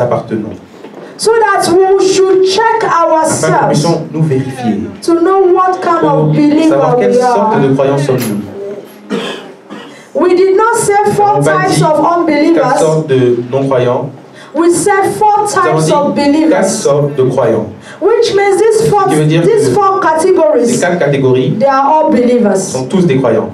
appartenons. So that we should check Afin que nous ourselves puissions nous vérifier. to know what kind Pour of believer savoir quelle we sorte de croyants sommes-nous. We did not say Nous four types dit of quatre unbelievers. sortes de non-croyants. We said four types of quatre believers, sortes de croyants. which means these four, Ce qui veut dire these que four Ces categories, quatre catégories they are all believers. sont tous des croyants.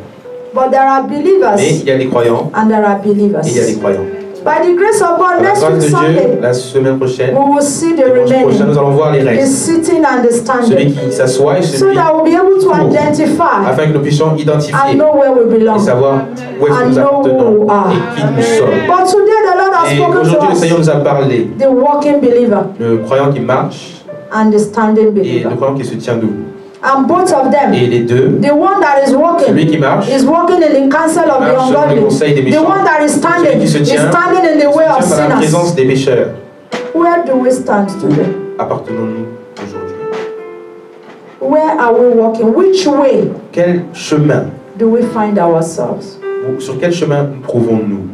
But there are Mais believers il y a des croyants and there are et il y a des believers. croyants. By the grace of God, next week Sunday, la semaine prochaine, we will see the remaining. nous allons voir les restes. sitting and the Celui standing. qui s'assoit et So celui that we'll be able to Cours. identify afin que nous puissions identifier and know where we et belong. savoir où est-ce que And nous appartenons et qui nous sommes. But today the Lord has Et spoken aujourd'hui, le Seigneur us, nous a parlé, the walking believer le croyant qui marche and the standing et le croyant qui se tient debout. And both of them, Et les deux, the one that is celui walking qui marche, is walking in the counsel of the ungodly. des The one that is standing Celui qui se is tient, standing in the way tient of la sinners. présence des pécheurs. Where do we stand today? Appartenons-nous aujourd'hui? Where are we walking? Which way Quel chemin, do we find ourselves? sur quel chemin nous trouvons-nous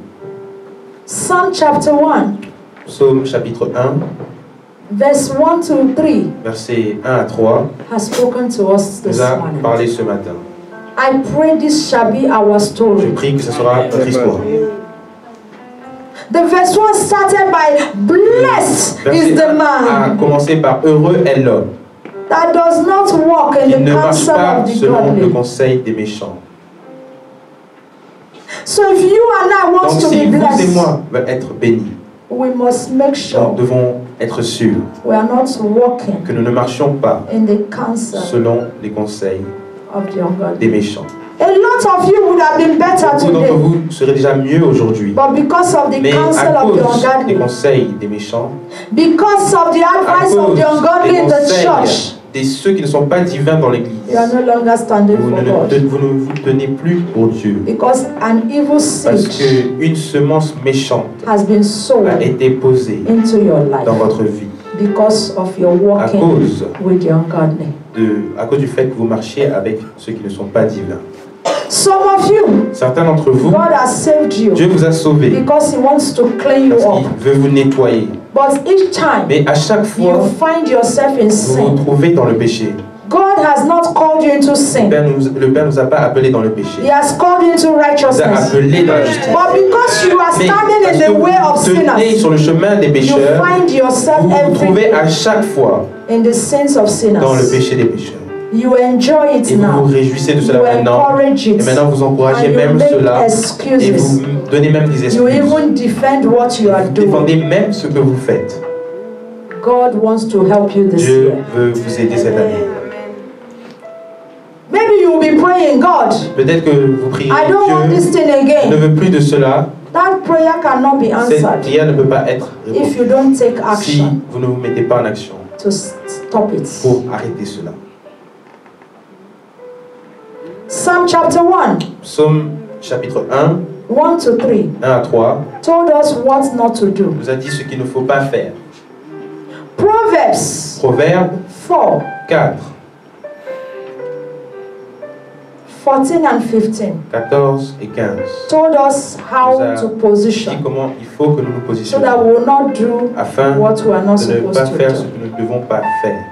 Psalm chapter 1, Psaume chapitre 1, verse 1 to 3 versets 1 à 3, has spoken to us this nous a morning. parlé ce matin. I pray this shall be our Je story. prie que ce sera notre histoire. The verse 1 started by Blessed Verset is the 1 a man commencé par Heureux est l'homme that does not walk in qui the ne marche counsel pas of the selon le godly. conseil des méchants. So if you and I Donc want to si be vous et blessed, moi veulent être bénis, we must make nous sure devons être sûrs we are not walking que nous ne marchions pas in the counsel selon les conseils of the ungodly. des méchants. A lot of you would have been better Beaucoup d'entre vous serez déjà mieux aujourd'hui. but because of the Mais counsel à of the cause des ungodly, conseils des méchants, because of the à advice of cause the ungodly des in the church, de ceux qui ne sont pas divins dans l'Église, vous ne, vous ne vous tenez plus pour Dieu. Because an evil Parce qu'une semence méchante has been a été posée into your dans votre vie because of your à cause, with de, à cause du fait que vous marchiez avec ceux qui ne sont pas divins. Some of you, Certains d'entre vous, God has saved you Dieu vous a sauvé because He wants to clean you parce qu'il veut vous nettoyer. But each time Mais à chaque fois, you find yourself in vous vous sin, trouvez dans le péché. God has not called you into Le sin. Père nous, le Père nous a pas appelés dans le péché. He has called you into Il nous a righteousness. appelés dans la justice. But because you are Mais standing in que the vous way of sinners, sur le chemin des you pécheurs, find yourself vous vous trouvez à chaque fois in the sins of dans le sinners. péché des pécheurs. You enjoy it Et vous now. vous réjouissez de You cela maintenant. Et maintenant vous encouragez And même cela. Et vous donnez même des You excuses. even defend what you are Vous doing. défendez même ce que vous faites. God wants to help you this Dieu year. veut vous aider cette année. Maybe you will be praying, God, Peut-être que vous priez I don't want this Dieu thing je ne again. veux plus de cela. That prayer cannot be Cette answered prière ne peut pas être if you don't take si action vous ne vous mettez pas en action to stop it. pour arrêter cela. Psalm chapter 1, Psaume chapitre 1, 1 to 3 1 à 3 told us what not to do. nous a dit ce qu'il ne faut pas faire. Proverbs Proverbe 4, 4, 14 and 15 14 et 15 told us how to dit position comment il faut que nous nous so positionnions that we will not do afin what we are not de ne pas faire to ce que nous ne devons pas faire.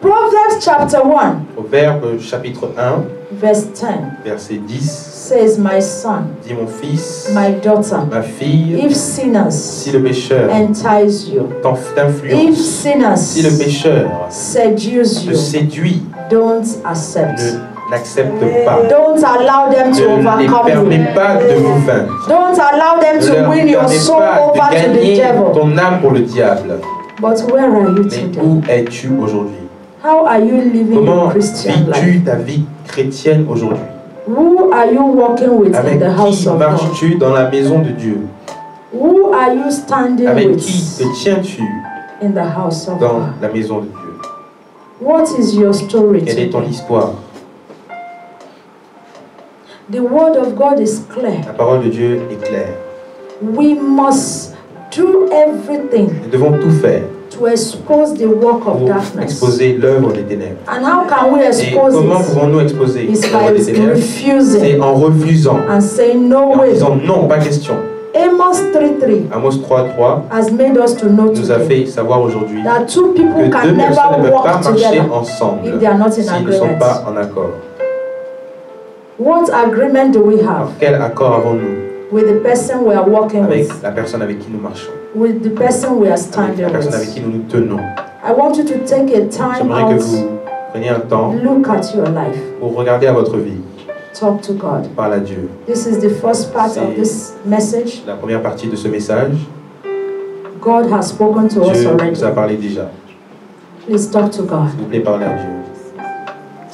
Proverbs chapter 1, Proverbe chapitre 1, verse 10 verset 10 says, My son, dit mon fils, my daughter, ma fille, if sinners si le pécheur entice you, t'en- if t'influence, sinners si le pécheur seduce te you, séduit, don't accept. ne n'accepte pas. Don't allow them to Ne les overcome you. pas de vous vaincre. Don't allow them to win your soul pas over de to the devil. ton âme pour le diable. But where are you Mais today? où es-tu aujourd'hui? How are you living Comment your Christian life? vis-tu ta vie chrétienne aujourd'hui? Who are you walking with in Avec the house qui of God? marches-tu dans la maison de Dieu? Who are you standing Avec qui te tiens-tu in the house of dans God? la maison de Dieu? What is your story Quelle est ton today? histoire? The word of God is clear. La parole de Dieu est claire. We must do everything Nous devons tout faire to expose the work of pour darkness. exposer l'œuvre des ténèbres. And how can we Et expose comment it? pouvons-nous exposer It's l'œuvre by des ténèbres? refusing C'est en refusant, and saying et no en way. disant non, pas question. Amos 3:3 Amos 3.3 has made us to know nous a today fait savoir aujourd'hui that two people que deux never personnes ne peuvent pas walk marcher together ensemble if they are not in s'ils ne sont agreement. pas en accord. What agreement do we Alors, have? Quel accord avons-nous? With the person we are walking avec with, la personne avec qui nous marchons, with the person we are avec standing la personne avec with? qui nous nous tenons I want you to take a time J'aimerais que vous preniez un temps look at your life, pour regarder à votre vie, talk to God. parle à Dieu. This is the first part of this message. La première partie de ce message, God has spoken to us Dieu already. nous a parlé déjà. Please talk to God. S'il vous plaît, parlez à Dieu.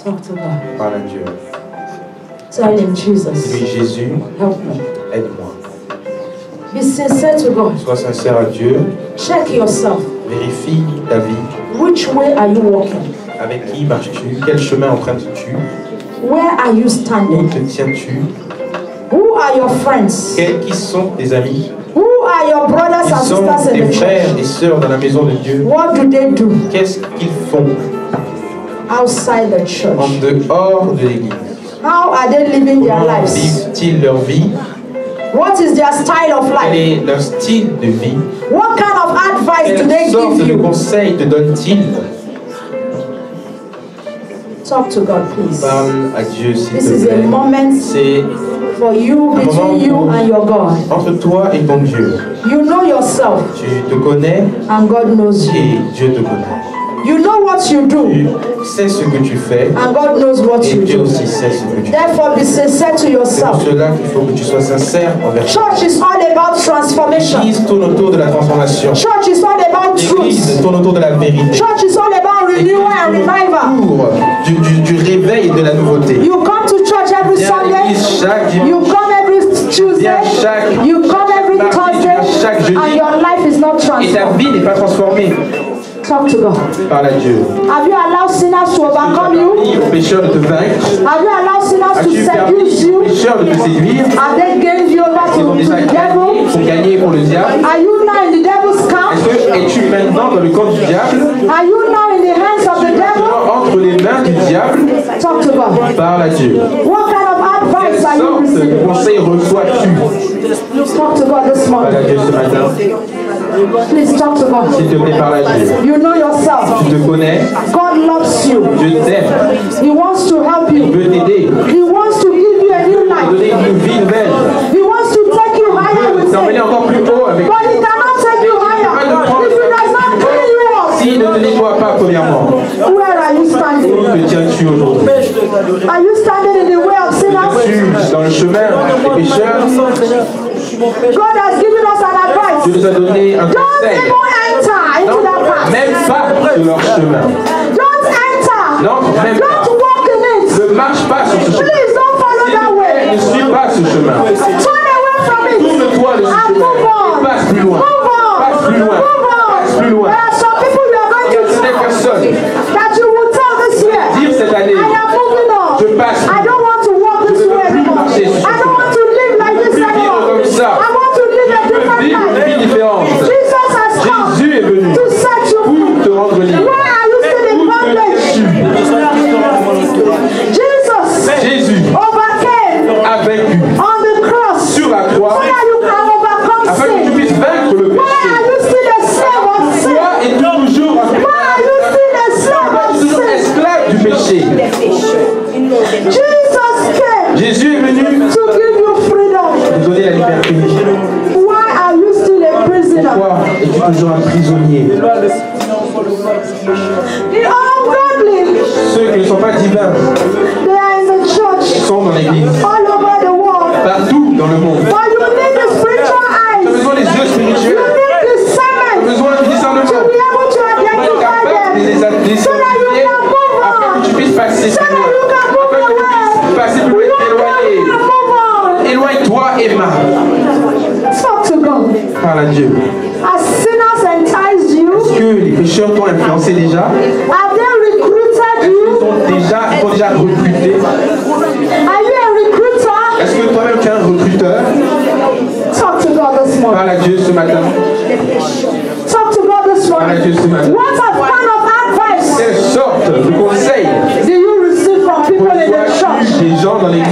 Talk to God. Parle à Dieu. Tell him, Jesus, Jésus, help me. Aide-moi. Be sincere to God. Sois sincère à Dieu. Check yourself. Vérifie ta vie. Which way are you walking? Avec qui marches-tu? Quel chemin empruntes-tu Where are you Où standing? te tiens-tu? Who are your friends? Quels- Qui sont tes amis? Who are your brothers and sont sisters in tes the frères church? et sœurs dans la maison de Dieu? What do they do? Qu'est-ce qu'ils font? Outside the en church? dehors de l'église How are they living their lives? vivent-ils leur vie? What is their style of Quel life? est leur style de vie What kind of advice do they sorte give de you? conseils te donnent-ils Talk to God, please. Parle à Dieu s'il This te is a plaît. moment C'est for you, between you and your God. entre toi et ton Dieu. You know yourself, Tu te connais and God knows you. et Dieu te connaît. You know what you do, Tu sais ce que tu fais and God knows what et you Dieu do. aussi sait ce que tu fais. Therefore, be sincere to C'est pour yourself. cela qu'il faut que tu sois sincère envers toi. Church is all about transformation. L'Église tourne autour de la transformation. Church is all about L'Église truth. tourne autour de la vérité. Church is all about renewal and tourne revival. autour du, du, du réveil et de la nouveauté. You come to church every Viens Sunday. chaque dimanche. You come every Tuesday. Viens chaque You come every Thursday. chaque jeudi. And your life is not Et ta transformed. vie n'est pas transformée Talk to God. par la Dieu. Have you allowed sinners to overcome you? Aux pécheurs de te vaincre. Have you allowed sinners to seduce aux you? pécheurs de te séduire Have they gained you over to, the devil? pour gagner pour le diable. Are you now in the devil's camp? Est-ce que es-tu maintenant dans le camp du diable? Are you now in the hands of the devil? Entre les mains du diable? Talk to God. Parle à Dieu. What kind of advice are you receiving? conseil reçois-tu? Talk to God this Parle à morning. Dieu ce matin. Please talk to God. S'il te plaît, parle à Dieu. You know yourself. Tu te connais, God loves you. Dieu t'aime, He wants to help il you. veut t'aider, He wants to give you a new life. donner une vie nouvelle. He wants to take you higher Il veut with t'emmener him. encore plus haut avec But he cannot take you higher if he does not clean you up. S'il ne te nettoie pas premièrement, Where are you où standing? te tiens-tu aujourd'hui? Are you standing in the way of sinners? Dans le chemin des pécheurs God has given us an advice. Dieu nous a donné un Don't conseil. even enter into Non, that path. même pas sur leur chemin. Don't enter. Non, même pas. Don't walk in it. Ne marche pas sur ce chemin. Please don't follow S'il that te plaît, way. ne suis pas ce chemin. Turn away from it. Tourne-toi de ce And chemin move on. et passe plus loin. Move on. Passe plus loin. Move on. Passe plus loin. There are some people you are going to Il y a des personnes church sont dans l'église, all over the world. partout dans le monde. But you need the spiritual Tu as besoin des yeux spirituels. Tu as besoin du discernement. Pour capable de les identifier So that you can move afin que tu puisses passer plus Afin que tu puisses plus loin. Éloigne-toi, Emma. Parle à Dieu. Est-ce que les pécheurs t'ont influencé déjà Dieu ce matin. Talk to God this morning. Dieu ce matin. What kind of advice Quelle sorte de conseil do you receive from people in the church? des gens dans l'église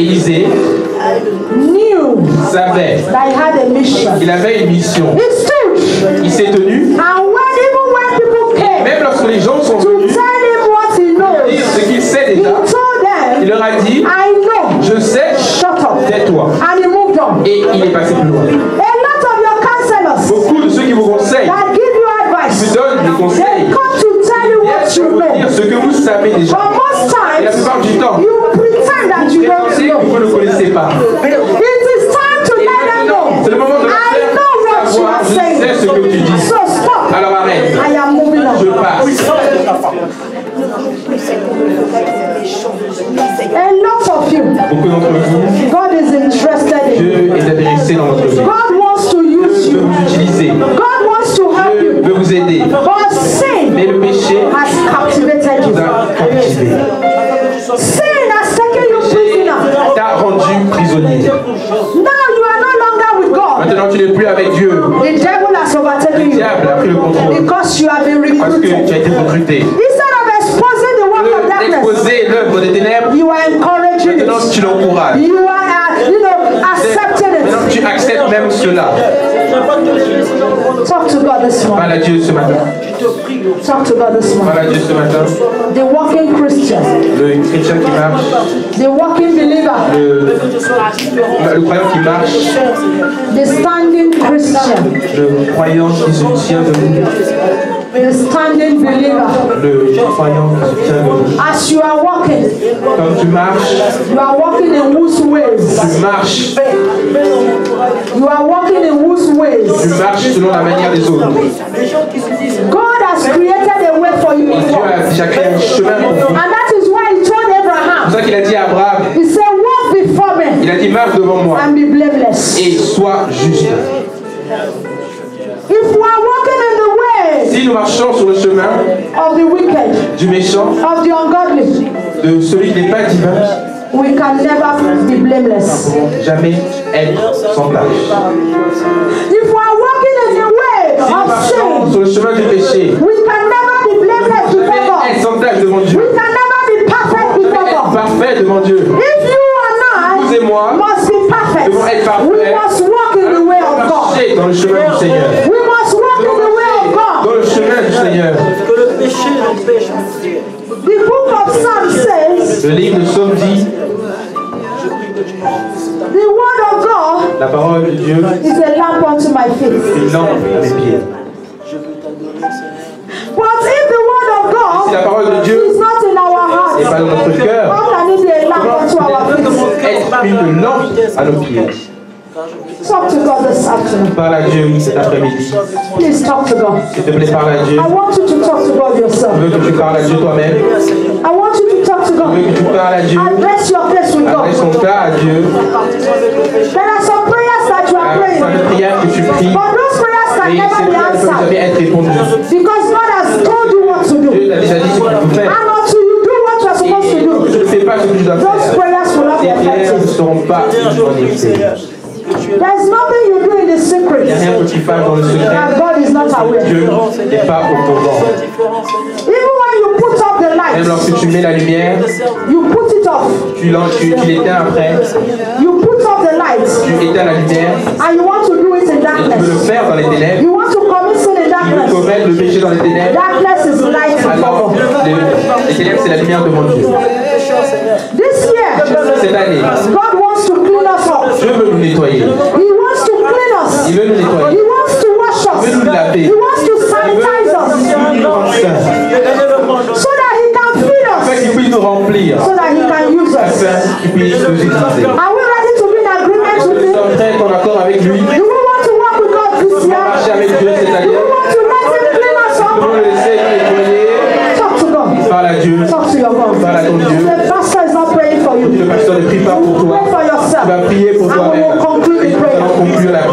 Élisée knew savait that he had a mission. qu'il avait une mission. He stood. Il s'est tenu. And when even when people came Même lorsque les gens sont venus dire ce qu'il sait he déjà, il leur a dit, I know. je sais, Shut up. tais-toi. Et il est passé plus loin. A lot of your counselors Beaucoup de ceux qui vous conseillent advice, vous donnent des conseils. you Viennent vous dire ce que vous savez déjà. But most Et la plupart du temps, that you don't pensez que vous ne connaissez pas. It is time to Et let them maintenant, know. c'est le moment de I faire know what you je sais ce saying. que tu dis. So stop. Alors arrête, I am moving je on. passe. A lot of you, Beaucoup d'entre vous, God is interested in. Dieu est intéressé dans votre vie. God. Maintenant, tu n'es plus avec Dieu. The devil has Le overtaken you diable a pris le contrôle because you have been parce que tu recruited. as été recruté. Instead of exposing the work of darkness, D'exposer l'œuvre des ténèbres, you are encouraging maintenant it. tu l'encourages. You are, uh, you know, accepting Maintenant it. tu acceptes même cela. Talk to God this morning. Parle à Dieu ce matin. Talk to God this morning. Parle à Dieu ce matin. The walking Christian, Le chrétien qui marche, the walking le, le croyant qui marche, the standing Christian, le croyant qui se tient debout, the standing believer. le croyant qui se tient debout. As you are walking, Quand tu marches, you are walking in whose ways? tu marches, You are walking in whose ways? tu marches selon la manière des autres. God has created a way for you Dieu a déjà créé un chemin pour vous. And that is why he told C'est Abraham, pour ça qu'il a dit à Abraham, he said, il a dit marche devant moi and be blameless. et sois juste. If we are walking in the way Si nous marchons sur le chemin of the wicked, du méchant, of the ungodly, de celui qui n'est pas divin, we can never be blameless. jamais être sans tâche. If we are walking in the way Si nous of marchons sin, sur le chemin du péché, we can never be blameless jamais before être sans devant We Dieu. can never be perfect Jamais before être God. parfait devant Dieu. If you and Vous et moi I must be perfect, devons être parfaits. we must walk in the way of God. Marcher dans le chemin du Seigneur. We must walk in the way of Dans God. le chemin du Seigneur. Que le péché Dieu. The book of Psalms says, Le livre de Psaume dit, the word of God la parole de Dieu is a lamp unto my feet. est une lampe à mes pieds. But if the word of Si la God parole de Dieu is not in our n'est pas hearts, dans notre cœur, how can it be a lamp unto our feet? être une lampe à nos pieds. Je Talk to God this afternoon. Parle à Dieu cet après-midi. Please talk to God. S'il te plaît, parle à Dieu. I want you to talk to God Je yourself. veux que tu parles à Dieu toi-même? I want you to talk to Je veux God. que tu parles à Dieu? Address your place with Adresse God. ton cas à Dieu. There are some prayers that you are Ah, praying, prière que tu pries. but those prayers can Et never ces be prières ne peuvent answered jamais être répondues. because God has told you what to Dieu do. t'a déjà dit ce qu'il faut faire. Je ne fais pas ce que je dois those faire, prayers will not be ces prières ne pas en effet. There's nothing you do in the Il n'y a secret rien que tu fasses dans le secret. that God is not aware. Dieu n'est pas au courant. Even when you put up the Même light, lorsque tu mets la lumière, you put it off. tu l'en- tu- tu l'éteins après, You put up the light, tu éteins la lumière and you want to do it in et tu veux le darkness. faire dans les ténèbres. You want to commit sin in Tu veux darkness. commettre le péché dans les ténèbres. Alors, les, c'est la lumière devant Dieu. This year, Cette année, God wants to clean us up. Dieu veut nous nettoyer. He wants to clean us. Il veut nous He nettoyer. wants to wash us. Il veut nous laver. He wants to sanitize us Il veut nous rendre saints. so that He can feed Afin us, qu'il puisse nous remplir. so that He can use us. Afin qu'il puisse nous utiliser. Are we ready to be in agreement with Nous Him? sommes prêts en accord avec lui.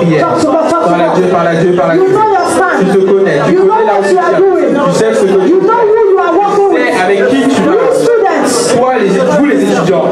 prière. Parle à Dieu, parle à Dieu, parle à Dieu. Tu te connais, tu connais là où tu. Tu sais ce que tu fais. Tu sais avec qui tu vas. Toi, les, vous les étudiants,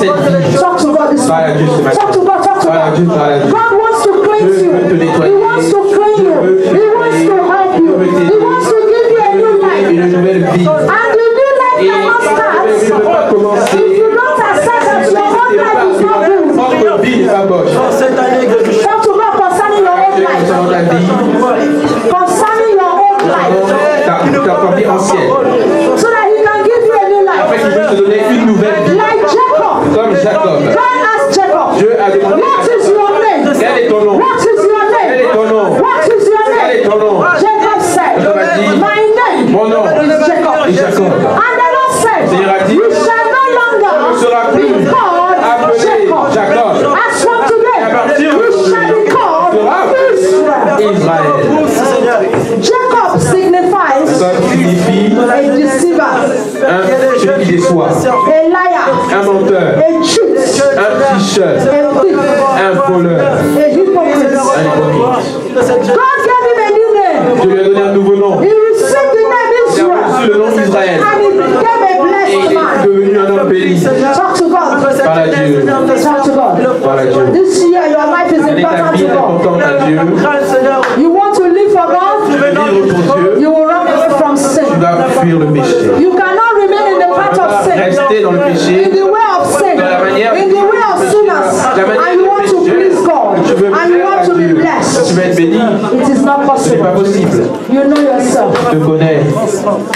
life. par cette vie. Talk to God this Parle à Dieu ce morning. matin. Talk to God, talk to Parle à Dieu, God. parle à Dieu. God wants to cleanse Dieu you. veut te nettoyer. He wants to clean you. Dieu veut te He wants to nettoyer. help you. Dieu veut t'aider. He wants to give you a new life. Une nouvelle vie. And the new life Et cannot la start nouvelle vie ne peut pas if commencer. you don't accept that your own life is not good. Votre vie n'est pas bonne. Dans cette année que je Talk to God concerning your own Dieu life. concernant ta vie, Concerning your own life. concernant ta, ta vie ancienne. So that He can give you a new Afin life. qu'il puisse te donner une nouvelle vie. Like Jacob. Comme Jacob. God asked Jacob, Dieu a demandé What is your name? Quel est ton nom What is your Quel est name? ton nom What is your Quel est name? ton nom Jacob said, Jacob a dit, My name Mon nom is Jacob. est Jacob. And the Lord said, Seigneur a dit, You shall no ne longer sera be plus called appelé Jacob. Jacob. As from today, Et à partir you d'aujourd'hui, shall be called sera Israel. Israël. Seigneur. Jacob signifies Jacob signifie a deceiver, un, celui qui déçoit, a liar, un menteur, a cheat, un tricheur, a thief, un voleur, a hypocrite. un hypocrite. De cette God gave him a new name. Dieu lui a donné un nouveau nom. He received the name Il a reçu le nom d'Israël. And he became a Et blessed il est man. devenu un homme béni. Talk to God. Parle à Dieu. Talk to God. Parle à Dieu. This year, your life is important to God. à Dieu. You want to live for Tu veux God? vivre pour Dieu. You will run away from Tu sin. vas fuir le péché. You cannot remain in the path of sin. Rester dans le péché. In the way of sin. Dans la manière In the way of sinners. La manière And you want to de pécher. please God. Tu veux And you plaire want à to be Dieu. Tu blessed. veux être béni. It is not Ce n'est pas possible. possible. You know yourself. Je te connais.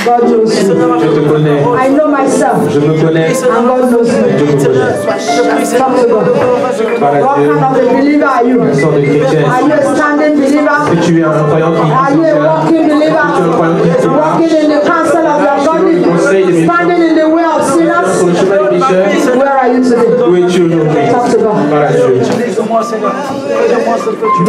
God knows you. Je te connais. I know myself. Je me connais. And God knows Je me. me connais. Talk to God. What kind of a believer are you? Quelle sorte de chrétien Are you a standing believer? Que tu es un croyant qui Are you a walking believer? Tu es un croyant qui Walking in the counsel of your godly? Standing in the way of sinners? le chemin des pécheurs Where are you today? Où es-tu aujourd'hui Talk to God. Parle à Dieu. Seigneur. Fais-moi ce que tu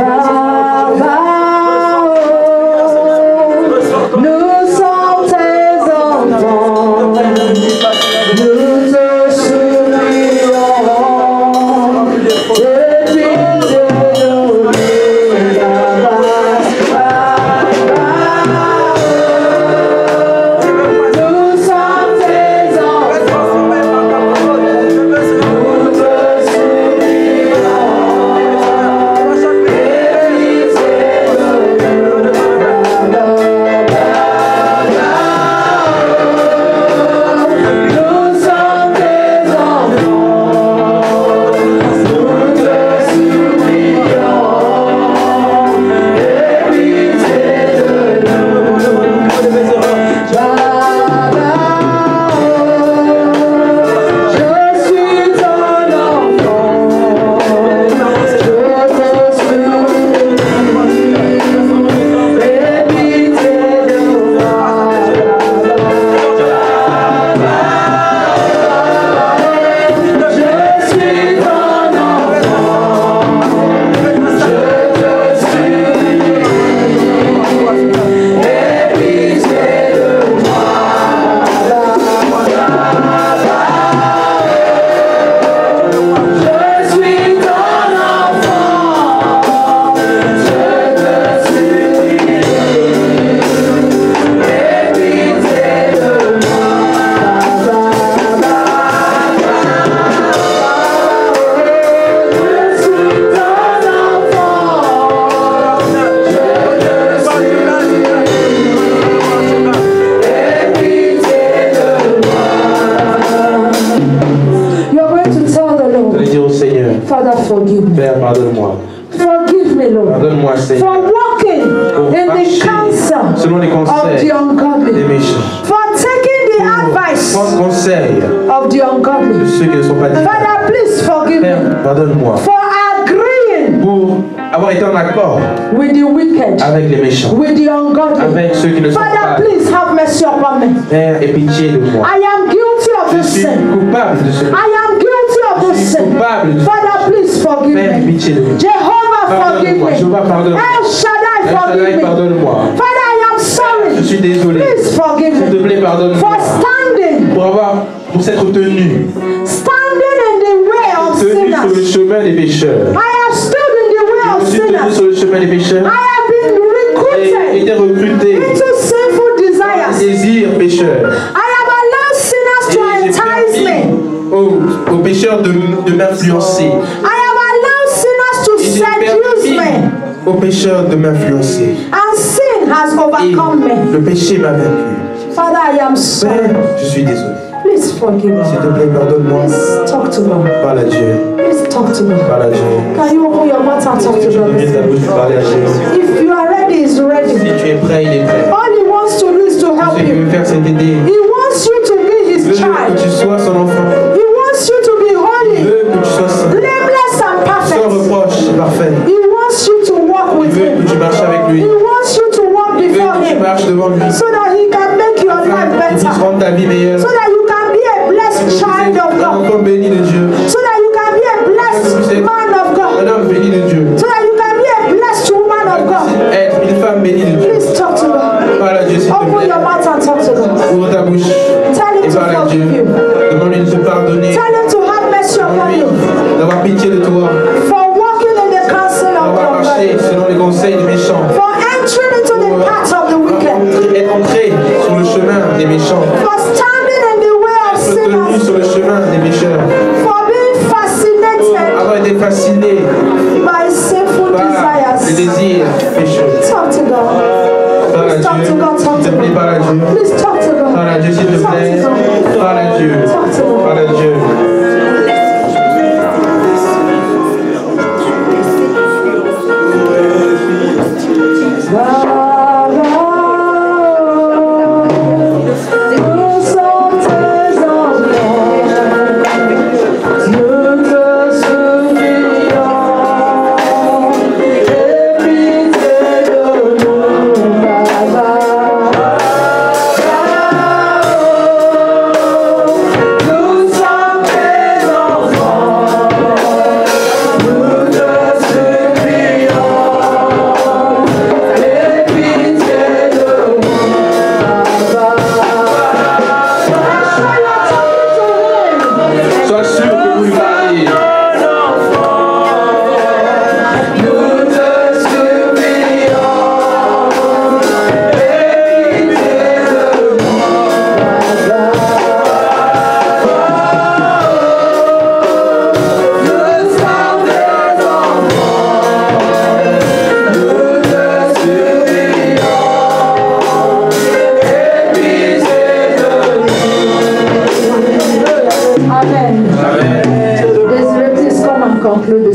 forgive me. Père, pardonne-moi. Forgive me, Lord, Pardonne-moi, Seigneur. for walking Pour in the counsel selon les of conseils the des ungodly, méchants. for taking the advice conseil of the de ungodly. ceux qui ne sont pas dignes. Father, please forgive Père, me pardonne-moi. for agreeing Pour avoir été en accord with the wicked, avec les méchants, with the ungodly. avec ceux qui ne sont Father, pas. please have mercy upon me. Père, aie pitié de moi. I am guilty of Je this suis sin. coupable de ce I am guilty of Je this suis sin. coupable de Father, please forgive Père, me. Jehovah, forgive me. El Shaddai, forgive me. Father, I am Je sorry. suis désolé. Please forgive S'il te me plaît, pardonne-moi. for standing, Pour avoir, pour s'être tenu, standing in the way of tenu sur le sinners. chemin des pécheurs. I have stood in the way Je of suis tenu sinners. sur le chemin des pécheurs. I have been J'ai été recruited recruté. into sinful desires. Désir pécheur. I have allowed sinners to j'ai entice me. aux, aux pécheurs de, de m'influencer. I me. aux pécheurs de m'influencer. And sin has Et overcome me. le péché m'a vaincu. Father, I am sorry. Père, je suis désolé. Please forgive S'il te me. plaît, pardonne-moi. Please talk to. Parle à Dieu. Please talk to. Parle à Dieu. Can you open your mouth and talk to God? ta bouche, parle à Dieu. If you are ready, he's Si ready. tu es prêt, il est prêt. All he wants to do is to help Ce qu'il you. veut faire, c'est t'aider. He wants you to be Il his veut que child. tu sois son vie meilleure.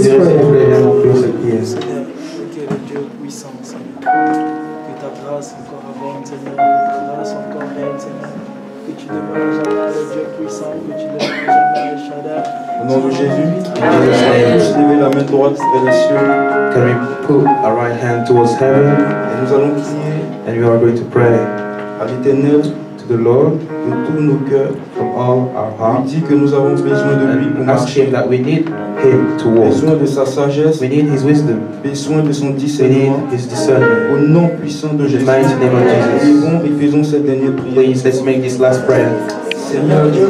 Conclude this Désirez, s'il prayer. vous plaît, viens conclure cette prière. Seigneur, que le Dieu puissant, Seigneur. Que ta grâce encore abonde, Seigneur. Que ta grâce encore règne, Seigneur. Que tu demeures jamais le Dieu puissant, que tu demeures jamais le Shaddai. Au nom de Jésus, Jesus' on lever la main droite vers les cieux Can we put our right hand towards heaven et nous allons prier and we are going to pray à l'Éternel to the Lord de tous nos cœurs. from all our On hearts dit que nous avons besoin de lui pour Him marcher, that we need Him to besoin walk. de sa sagesse, We need His wisdom. besoin de son We need discernement. His discernment. Au nom puissant de In the Jésus, mighty name of Jesus. vivons et faisons cette dernière prière. Please, let's make this last prayer. Seigneur Dieu